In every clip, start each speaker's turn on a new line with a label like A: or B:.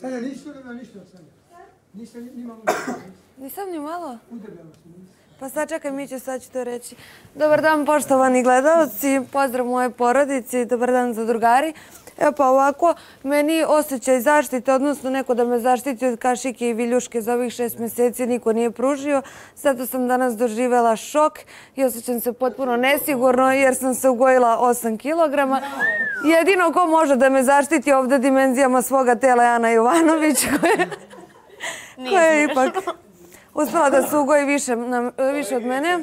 A: Sanja, nisi udebila ništa, Sanja? Nisi ni malo
B: Nisam ni malo. Pa sad čekaj, mi ću sad ću to reći. Dobar dan, poštovani gledalci, pozdrav moje porodici, dobar dan za drugari. Evo pa ovako, meni osjećaj zaštite, odnosno neko da me zaštiti od kašike i viljuške za ovih šest mjeseci niko nije pružio. Zato sam danas doživjela šok i osjećam se potpuno nesigurno jer sam se ugojila 8 kilograma. Jedino ko može da me zaštiti ovdje dimenzijama svoga tela je Ana Jovanović koja, koja je ipak uspela da se ugoji više, na- više od mene.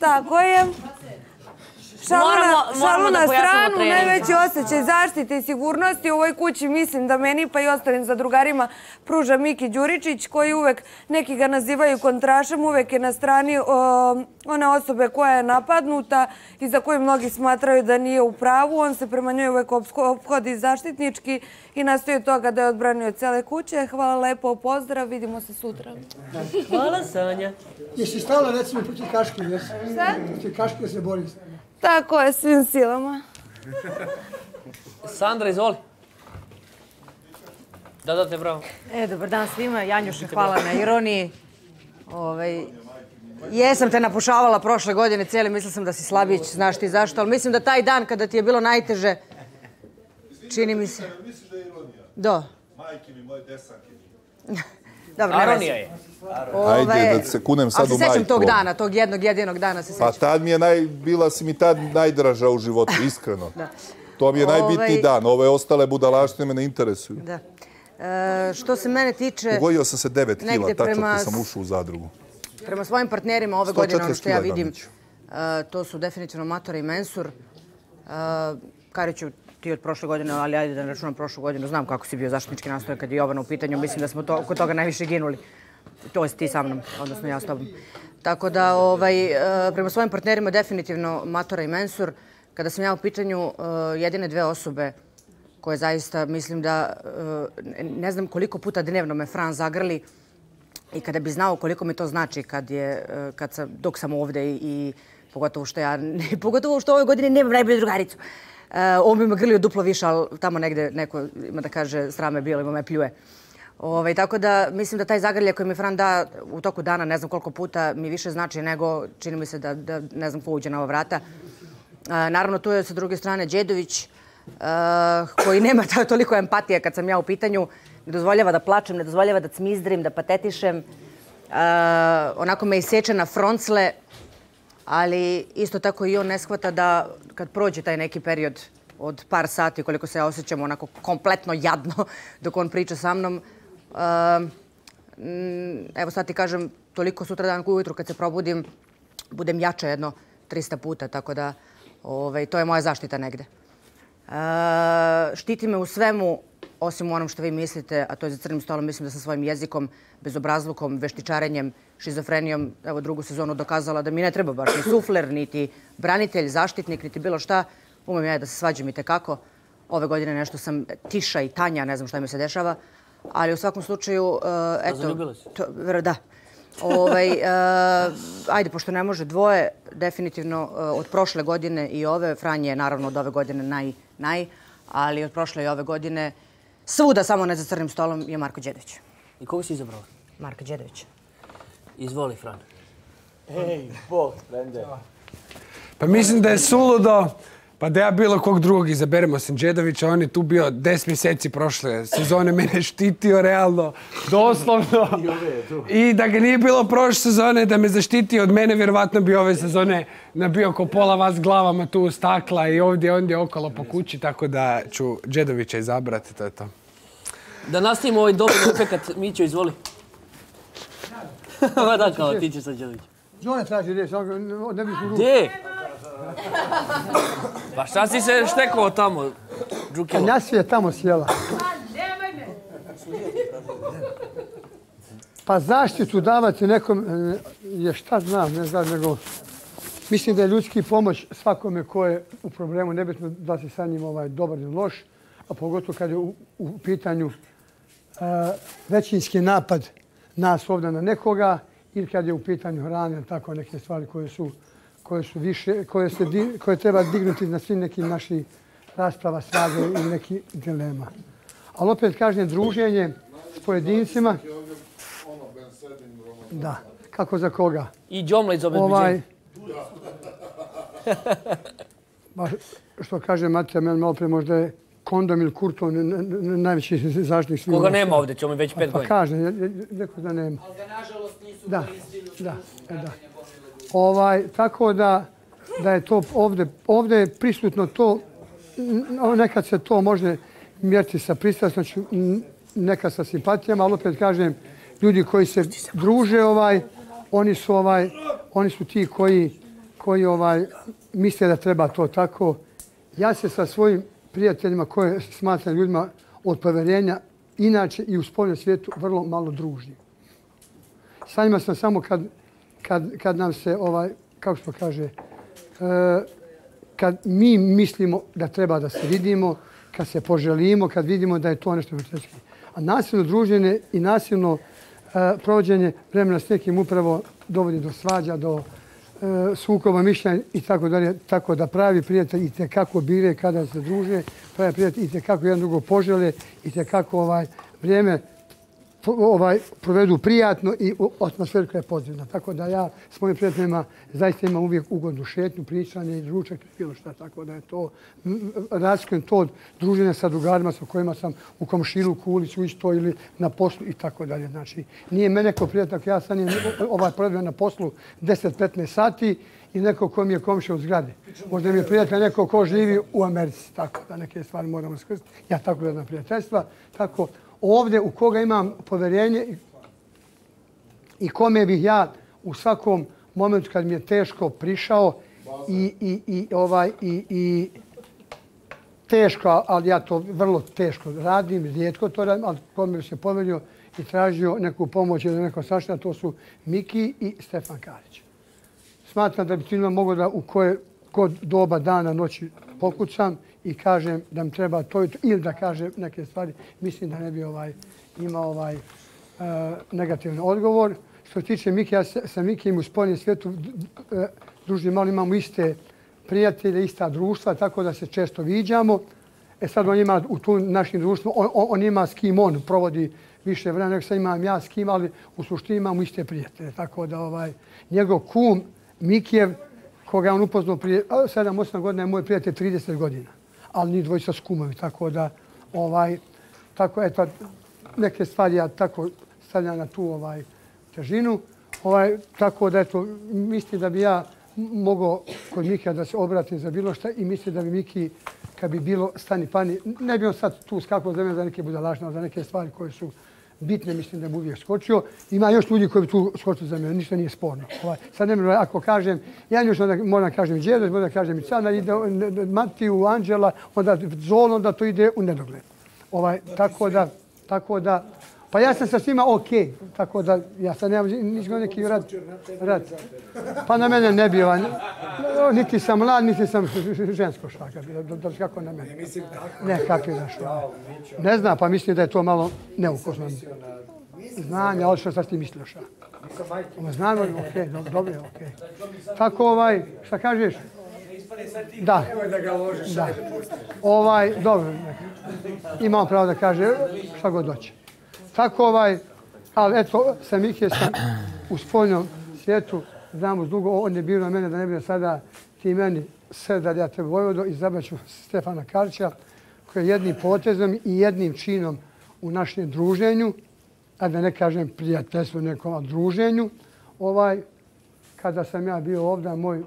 B: Tako je. Šalu na, šalu stranu, najveći osjećaj zaštite i sigurnosti u ovoj kući mislim da meni pa i ostalim zadrugarima pruža Miki Đuričić koji uvek, neki ga nazivaju kontrašem, uvek je na strani o, one osobe koja je napadnuta i za koju mnogi smatraju da nije u pravu. On se prema njoj uvek opsko- ophodi zaštitnički i nastoji od toga da je odbranio od cele kuće. Hvala lepo, pozdrav, vidimo se sutra.
C: Hvala, Sanja.
A: Jesi stala, recimo, protiv kaške, jesi?
B: Šta?
A: Protiv kaške se bori.
B: Tako je, svim silama.
C: Sandra, izvoli. Da, da, te bravo.
D: E, dobar dan svima. Janjuše, hvala na ironiji. Ovaj, jesam te napušavala prošle godine, cijeli mislila sam da si slabić, znaš ti zašto, ali mislim da taj dan kada ti je bilo najteže, čini mi se...
E: Misliš da je ironija?
D: Do.
E: Majke mi, moje desanke mi.
D: Dobro, ne
C: Aronija je.
F: Ajde, da se kunem sad
D: ali
F: u
D: se sećam
F: majku.
D: tog dana, tog jednog jedinog dana se
F: Pa
D: sećam.
F: tad mi je naj, bila si mi tad najdraža u životu, iskreno. To mi je najbitniji
D: Ovaj-
F: dan. Ove ostale budalaštine me ne interesuju.
D: Da. E, što se mene tiče,
F: Ugojio sam se 9 kila, tačno
D: prema
F: kad sam ušao u zadrugu.
D: prema svojim partnerima ove
F: 140
D: godine, ono što ja vidim, e, to su definitivno Matora i Mensur. E, Kariću, ti od prošle godine, ali ajde da računam prošlu godinu, znam kako si bio zaštitnički nastojan kad je Jovana u pitanju, mislim da smo to, oko toga najviše ginuli. To je ti sa mnom, odnosno ja s tobom. Tako da, ovaj, e, prema svojim partnerima definitivno Matora i Mensur. Kada sam ja u pitanju e, jedine dve osobe koje zaista mislim da, e, ne znam koliko puta dnevno me Fran zagrli, i kada bi znao koliko mi to znači kad je, kad sam, dok sam ovde i, i pogotovo što ja, ne, pogotovo što ove godine nemam najbolju drugaricu. Uh, Eh, on bi me grlio duplo više, ali tamo negde neko ima da kaže srame bilo, ima me pljuje. Ovaj, tako da mislim da taj zagrljaj koji mi Fran da u toku dana, ne znam koliko puta, mi više znači nego čini mi se da, da ne znam ko uđe na ova vrata. A, naravno, tu je sa druge strane Đedović, a, koji nema ta- toliko empatije kad sam ja u pitanju. Ne dozvoljava da plačem, ne dozvoljava da cmizdrim, da patetišem. A, onako me iseče na froncle, ali isto tako i on ne shvata da kad prođe taj neki period od par sati koliko se ja osjećam onako kompletno jadno dok on priča sa mnom, ehm, mm, evo sad ti kažem, toliko sutra dan ujutru kad se probudim, budem jača jedno 300 puta, tako da ovaj, to je moja zaštita negde. E, štiti me u svemu, osim u onom što vi mislite, a to je za crnim stolom, mislim da sa svojim jezikom, bezobrazlukom, veštičarenjem, šizofrenijom, evo drugu sezonu dokazala da mi ne treba baš ni sufler, niti branitelj, zaštitnik, niti bilo šta. Umem ja da se svađam i tekako. Ove godine nešto sam tiša i tanja, ne znam šta mi se dešava. Ali u svakom slučaju, e, eto...
C: zaljubila si?
D: To, da. Ovaj, e, ajde, pošto ne može dvoje, definitivno e, od prošle godine i ove, Fran je naravno od ove godine naj, naj, ali od prošle i ove godine svuda samo ne za crnim stolom je Marko Đedović.
C: I koga si izabrala?
D: Marko Đedović.
C: Izvoli, Fran.
G: Pa mislim da je suludo, pa da ja bilo kog drugog izaberemo osim Đedovića, on je tu bio 10 mjeseci prošle sezone, mene štitio realno, doslovno. I da ga nije bilo prošle sezone, da me zaštiti od mene, vjerovatno bi ove sezone nabio ko pola vas glavama tu stakla i ovdje, ondje okolo po kući, tako da ću Đedovića izabrati, to je to.
C: Da nastavimo ovaj dobar efekat. Mićo, izvoli. Ma da, kao ti ćeš sad Đedović.
A: Đone traži riječ, samo ne bi su ruku.
C: Gdje? Pa šta si se štekao tamo, Džukilo?
A: Nasija je tamo sjela. Pa zaštitu davati nekom e, je šta znam, ne znam, nego mislim da je ljudski pomoć svakome ko je u problemu, nebitno da si sa njim ovaj, dobar ili loš, a pogotovo kad je u, u pitanju većinski napad nas ovdje na nekoga ili kad je u pitanju hrane, tako neke stvari koje su koje su više, koje, se, koje treba dignuti na svim nekim našim rasprava, svađa ili neki dilema. Ali opet kažem, druženje s pojedincima, da, kako za koga?
C: I džomla iz obezbeđenja.
A: Ovaj, baš što kaže Matija, meni malo pre možda je kondom ili kurton n- najveći zaštitnik svih.
C: Koga nema ovdje, ćemo već pet
A: Pa
C: godina.
A: kaže, je- je- neko da nema.
H: Ali ga nažalost nisu
A: Da,
H: koristili u
A: da, da. Ovaj, tako da, da je to ovdje, ovdje je prisutno to, nekad se to može mjeriti sa pristrasnoću, nekad sa simpatijama, ali opet kažem, ljudi koji se druže, ovaj, oni su ovaj, oni su ti koji, koji ovaj, misle da treba to tako. Ja se sa svojim prijateljima koje smatram ljudima od poverenja, inače i u spoljnom svijetu vrlo malo družni. Sa njima sam samo kad, kad, kad nam se, ovaj, kako što to kaže, e, kad mi mislimo da treba da se vidimo, kad se poželimo, kad vidimo da je to nešto vrtečki. A nasilno druženje i nasilno e, provođenje vremena s nekim upravo dovodi do svađa, do E, sukoba mišljenja i tako dalje. Tako da pravi prijatelj i kako bire kada se druže, pravi prijatelj i kako jedan drugo požele i kako ovaj vrijeme ovaj, provedu prijatno i u- je pozitivna. Tako da ja s mojim prijateljima zaista imam uvijek ugodnu šetnju, pričanje i ručak i bilo šta. Tako da je to, razlikujem to od druženja sa drugarima sa kojima sam u komšilu, kuliću isto ili na poslu i tako dalje. Znači, nije me neko prijatelj, ako ja sam nije ovaj proveo na poslu 10-15 sati i neko ko mi je komšija u zgradi. Možda mi je prijatelj neko ko živi u Americi. Tako da neke stvari moramo skrstiti. Ja tako gledam prijateljstva. Tako ovdje u koga imam poverenje i- i kome bih ja u svakom momentu kad mi je teško prišao i, i, i, ovaj, i, i teško, ali ja to vrlo teško radim, rijetko to radim, ali kome bi se poverio i tražio neku pomoć ili neko sašta, to su Miki i Stefan Karić. Smatram da bi ti mogao da u koje kod doba dana, noći pokucam i kažem da mi treba to i to, ili da kažem neke stvari, mislim da ne bi ovaj imao ovaj uh, negativan odgovor. Što se tiče Miki, ja sa Mikijem u spoljnom svijetu d- e, eh, družim, ali imamo iste prijatelje, ista društva, tako da se često viđamo. E sad on ima u tu našim društvu, on, on, on ima s kim on provodi više vremena, nego sad imam ja s kim, ali u suštini imamo iste prijatelje. Tako da ovaj, njegov kum Mikijev, koga je on upoznao prije 7-8 godina, je moj prijatelj 30 godina. Ali ni dvojica skumovi, kumovi, tako da ovaj, tako eto, neke stvari ja tako stavljam na tu ovaj težinu. Ovaj, tako da eto, mislim da bi ja mogao kod Mikija da se obratim za bilo šta i mislim da bi Miki, kad bi bilo stani pani, ne bi on sad tu skakao za mene za neke budalašne, za neke stvari koje su bitne, mislim da bi uvijek skočio. Ima još ljudi koji bi tu skočili za mene, ništa nije sporno. Ovaj, sad ne bi, ako kažem, ja još onda moram kažem i Đedoš, moram kažem i Cana, ide Matiju, Anđela, onda Zolo, onda to ide u nedogled. Ovaj, tako da, tako da, pa ja sam sa svima okej, tako da ja sad nemam ništa neki rad, rad. Pa na mene ne bi ovaj, niti sam mlad, niti sam žensko šaka, do, do, kako na mene. Ne, kapiraš. ovaj. Ne znam, pa mislim da je to malo neukusno. Znanje, ali što sad ti mislio šta? Ovo znam, okej, dobro, je, okej. Tako ovaj, šta kažeš? Da. Da. Ovaj, dobro, imam pravo da kaže šta god doće. Tako ovaj, ali eto, sa Mike sam u spoljnom svijetu, znam uz dugo, on je bilo na mene da ne bi sada ti meni sve da ja te Vojvodo, izabraću Stefana Karća, koji je jednim potezom i jednim činom u našem druženju, a da ne kažem prijateljstvu, nekom druženju, ovaj, kada sam ja bio ovdje, moj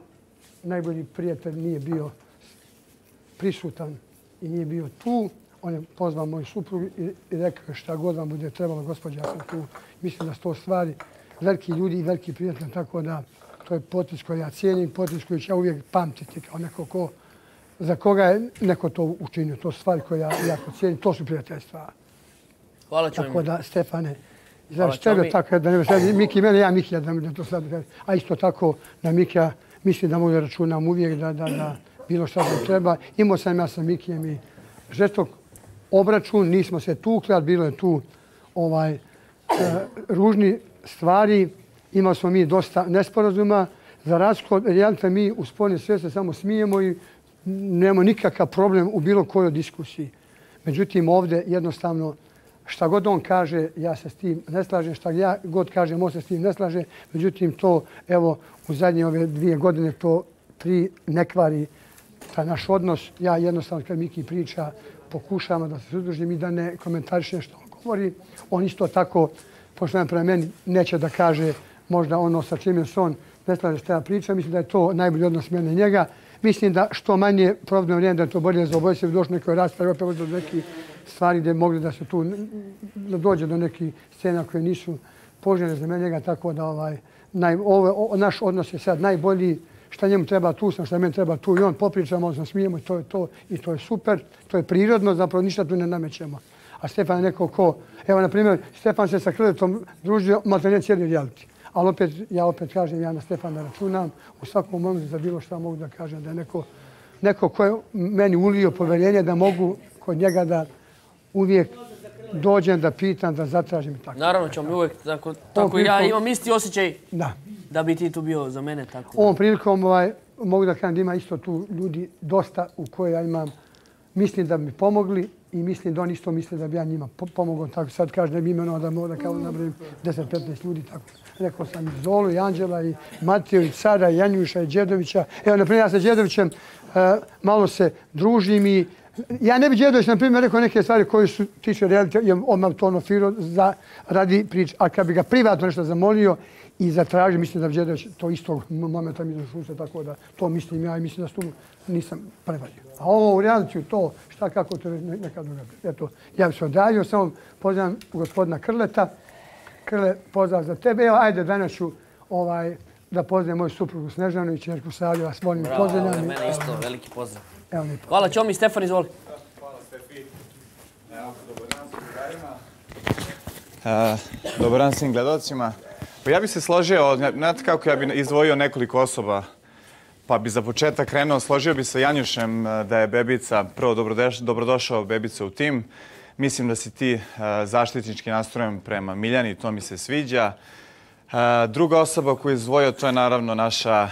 A: najbolji prijatelj nije bio prisutan i nije bio tu. On je pozvao moju suprugu i, i rekao šta god vam bude trebalo, gospođa, ja sam tu. Mislim da su to stvari veliki ljudi i veliki prijatelji, tako da to je potez koji ja cijenim, potez koji ću ja uvijek pamtiti kao neko ko, za koga je neko to učinio. To su stvari koje ja jako cijenim, to su prijateljstva.
C: Hvala ću
A: Tako da, Stefane, znaš tebe tako da ne sad Miki mene, ja Mikija da mi da to sad kažem. A isto tako na Mikija mislim da mogu da računam uvijek da, da, da bilo šta da treba. Imao sam ja sa Mikijem i žestok obračun, nismo se tukli, ali bilo je tu ovaj e, ružni stvari. Imali smo mi dosta nesporazuma. Za razliku od Rijalta mi u spolne sve se samo smijemo i nemamo nikakav problem u bilo kojoj diskusiji. Međutim, ovdje jednostavno šta god on kaže, ja se s tim ne slažem, šta ja god kažem, on se s tim ne slaže. Međutim, to, evo, u zadnje ove dvije godine to tri nekvari ta taj naš odnos. Ja jednostavno, kad Miki priča, pokušavam da se sudružim i da ne komentarišem što on govori. On isto tako, pošto nam prema meni, neće da kaže možda ono sa čim se on ne slaže što ja pričam. Mislim da je to najbolji odnos mene i njega. Mislim da što manje problem vrijeme da je to bolje za oboje se bi došlo nekoj raspravi, opet možda do nekih stvari gdje mogli da se tu da dođe do nekih scena koje nisu poželjene za mene njega, tako da ovaj, naj, ovo, naš odnos je sad najbolji šta njemu treba tu sam, šta meni treba tu i on popričamo, on sam smijemo i to je to i to je super, to je prirodno, zapravo ništa tu ne namećemo. A Stefan je neko ko, evo na primjer, Stefan se sa kreditom družio, malo ne cijeli reality. Ali opet, ja opet kažem, ja na Stefana računam, u svakom momentu za bilo šta mogu da kažem da je neko, neko ko je meni ulio poverenje da mogu kod njega da uvijek dođem da pitam, da zatražim i tako.
C: Naravno ćemo uvijek, tako, tako ja imam isti osjećaj
A: da
C: da bi ti tu bio za mene. Tako.
A: Ovom prilikom ovaj, mogu da kažem da ima isto tu ljudi dosta u koje ja imam, mislim da bi mi pomogli i mislim da oni isto misle da bi ja njima pomogao. Tako sad kažem da bi imeno da mogu da kao nabrojim 10-15 ljudi. Tako. Rekao sam i Zolu, i Anđela, i Matiju, i Cara, i Janjuša, i Đedovića. Evo, na primjer, ja sa Đedovićem uh, malo se družim i Ja ne bih Đedović, na primjer, rekao neke stvari koje su tiče reality, on ima to ono firo za radi prič, a kad bi ga privatno nešto zamolio i zatražio, mislim da bi Đedović to isto momenta mi zašao se, tako da to mislim ja i mislim da s tu nisam prevario. A ovo u reality, to šta kako, to je neka druga. Eto, ja bih se odradio, samo pozdravam gospodina Krleta. Krle, pozdrav za tebe. Evo, ajde, danas ću ovaj, da pozdravim moju suprugu Snežanu i čerku Savlju, vas volim pozdravljam.
C: Bravo, mene isto, veliki pozdrav.
A: Evo lijepo.
C: Hvala Ćomi, Stefan, izvoli.
H: Hvala Stefi. Evo, dobar dan svim drugarima. Dobar dan svim gledalcima. Pa ja bih se složio, znate kako ja bih izdvojio nekoliko osoba, pa bi za početak krenuo, složio bi sa Janjušem eh, da je Bebica, prvo dobrodošao Bebica u tim. Mislim da si ti eh, zaštitnički nastrojen prema Miljani, to mi se sviđa. Eh, druga osoba koju je izdvojio, to je naravno naša,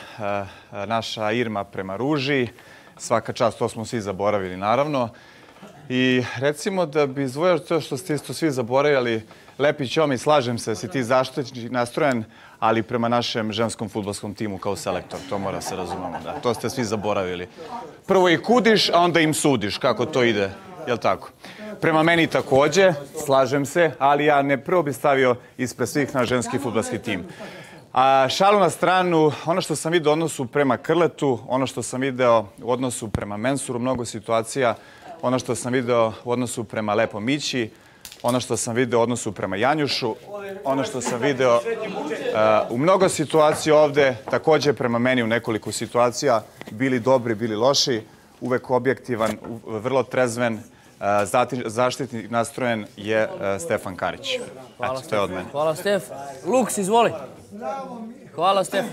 H: naša Irma prema Ruži svaka čast, to smo svi zaboravili naravno. I recimo da bi izvojao to što ste isto svi zaboravili, Lepi mi slažem se, si ti zaštitni nastrojen, ali prema našem ženskom futbolskom timu kao selektor, to mora se razumamo, da. To ste svi zaboravili. Prvo ih kudiš, a onda im sudiš, kako to ide, jel tako? Prema meni takođe, slažem se, ali ja ne prvo bi stavio ispred svih na ženski futbolski tim. A šalu na stranu, ono što sam vidio u odnosu prema Krletu, ono što sam video u odnosu prema Mensuru, mnogo situacija, ono što sam video u odnosu prema Lepo Mići, ono što sam video u odnosu prema Janjušu, ono što sam video uh, u mnogo situacija ovde, također prema meni u nekoliko situacija, bili dobri, bili loši, uvek objektivan, vrlo trezven, uh, zaštitni nastrojen je uh, Stefan Karić. Eto, to je od mene.
C: Hvala, Stef. Luks, izvoli. Hvala, Stef.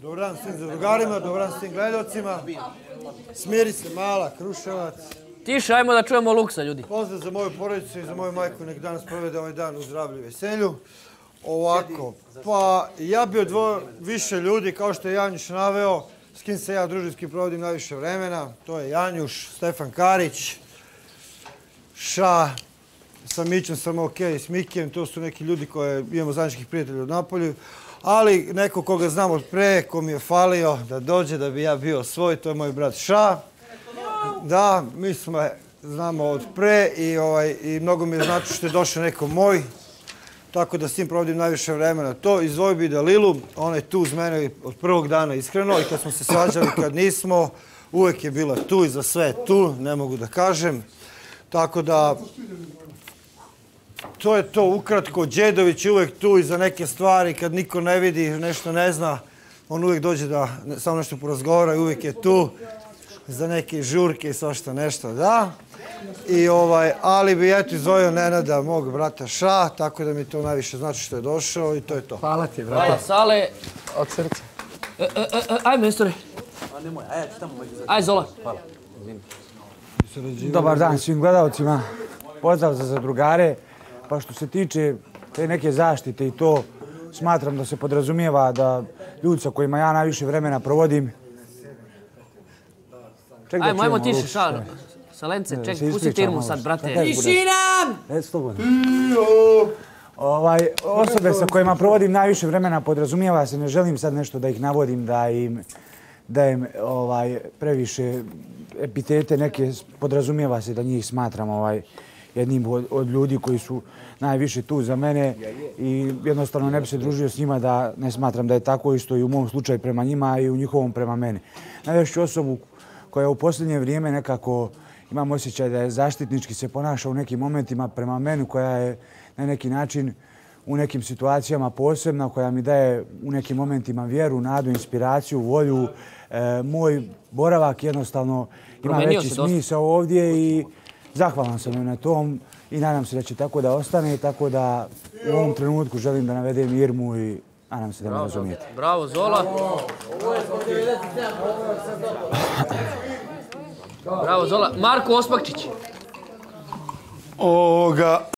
I: Dobar dan svim zadrugarima, dobar dan svim gledalcima. Smiri se mala, Kruševac.
C: Tiše, ajmo da čujemo Luksa, ljudi.
I: Pozdrav za moju porodicu i za moju majku, nek danas provede ovaj dan u zdravlju i veselju. Ovako, pa ja bi odvojio više ljudi, kao što je Janjuš naveo, s kim se ja družinski provodim najviše vremena. To je Janjuš, Stefan Karić, Ša, sa Mićem sam ok, s Mikijem, to su neki ljudi koje imamo zajedničkih prijatelja u Napolju, ali neko koga znam od pre, ko mi je falio da dođe da bi ja bio svoj, to je moj brat Ša. Da, mi smo znamo od pre i, ovaj, i mnogo mi je znači što je došao neko moj, tako da s tim provodim najviše vremena. To izvoj bi Dalilu, ona je tu uz mene od prvog dana iskreno i kad smo se svađali, kad nismo, uvek je bila tu i za sve tu, ne mogu da kažem. Tako da, to je to ukratko. Đedović je uvek tu i za neke stvari. Kad niko ne vidi, nešto ne zna, on uvek dođe da samo nešto porazgovara i uvek je tu za neke žurke i svašta nešto, da. I ovaj, ali bi eto izvojio Nenada, mog brata Ša, tako da mi to najviše znači što je došao i to je to.
G: Hvala ti, brate.
C: Hvala, Sale.
G: Od srca.
C: E, e, e, e aj, mestore. Aj, Zola. Hvala.
J: Dobar dan svim gledalcima. Pozdrav za zadrugare. Pa što se tiče te neke zaštite i to, smatram da se podrazumijeva da ljudi sa kojima ja najviše vremena provodim, Ček da
C: Ajmo, ajmo tiše,
J: Lučić,
C: šal.
J: čekaj.
C: Salence, ček, pusti firmu
J: malo.
C: sad, brate. Tišina!
J: Slobodno. Ovaj, osobe sa kojima provodim najviše vremena podrazumijeva se, ne želim sad nešto da ih navodim, da im da im ovaj, previše epitete neke podrazumijeva se da njih smatram ovaj, jednim od, od ljudi koji su najviše tu za mene i jednostavno ne bi se družio s njima da ne smatram da je tako isto i u mom slučaju prema njima i u njihovom prema meni. Najveću osobu koja u posljednje vrijeme nekako imam osjećaj da je zaštitnički se ponaša u nekim momentima prema meni koja je na neki način u nekim situacijama posebna, koja mi daje u nekim momentima vjeru, nadu, inspiraciju, volju. E, moj boravak jednostavno ima
C: Promenio
J: veći smisao ovdje i zahvalan sam joj na tom i nadam se da će tako da ostane, tako da u ovom trenutku želim da navedem Irmu i nadam se da me razumijete.
C: Bravo, Zola. Bravo, Zola. Marko Ospakčić.
K: Ovoga,